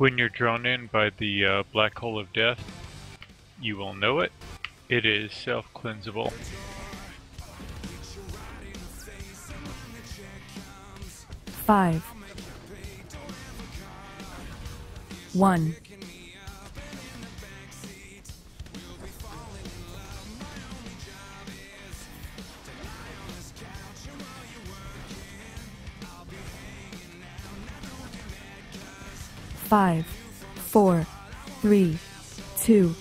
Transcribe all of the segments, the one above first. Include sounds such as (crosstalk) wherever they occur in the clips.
When you're drawn in by the uh, black hole of death, you will know it. It is self-cleansable. Five. One. Five, four, three, two.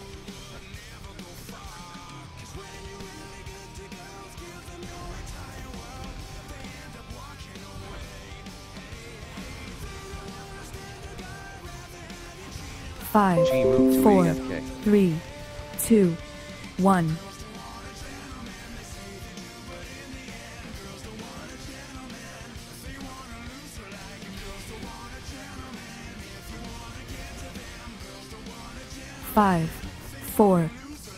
Five, four, 3FK. three, two, one. Five, four,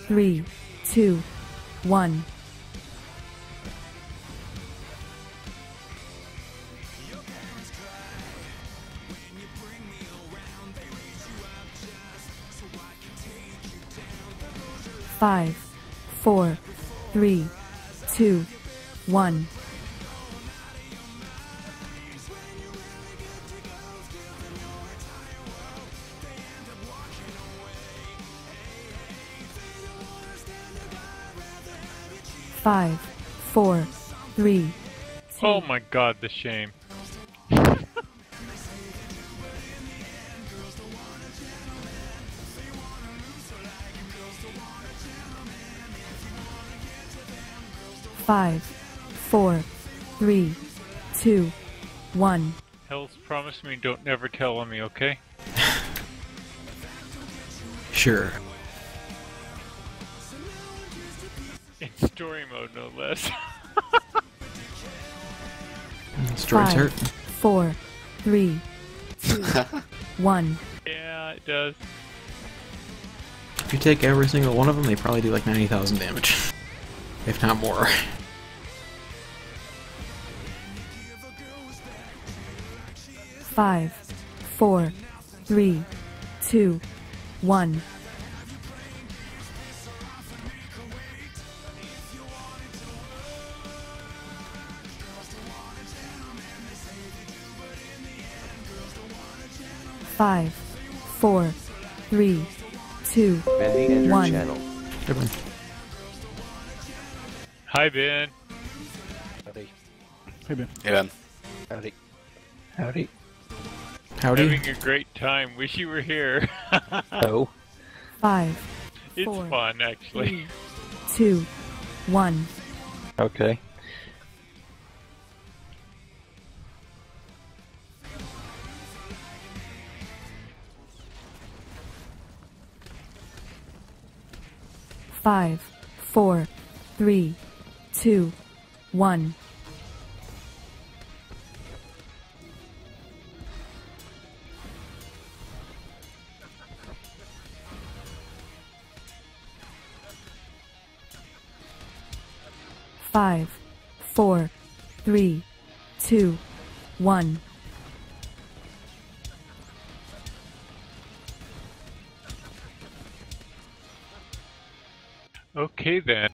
three, two, one. Five, four, three, two, one. Five, four, three, two. Oh my god, the shame. Five, four, three, two, one. Hells, promise me don't never tell on me, okay? Sure. Story mode, no less. (laughs) Story's Five, hurt. four, three, two, (laughs) one. yeah, it does. If you take every single one of them, they probably do like 90,000 damage. (laughs) If not more. Five, four, three, two, one. Five, four, three, two, Bendy enter One. channel. Hi, Ben. Howdy. Hey, Ben. Hey, Ben. Howdy. Howdy. Howdy. Having a great time. Wish you were here. (laughs) Oh. five, it's Four. fun, actually. three, two, one. Okay. Five, four, three, two, one. Five, four, three, two, one. Okay, then.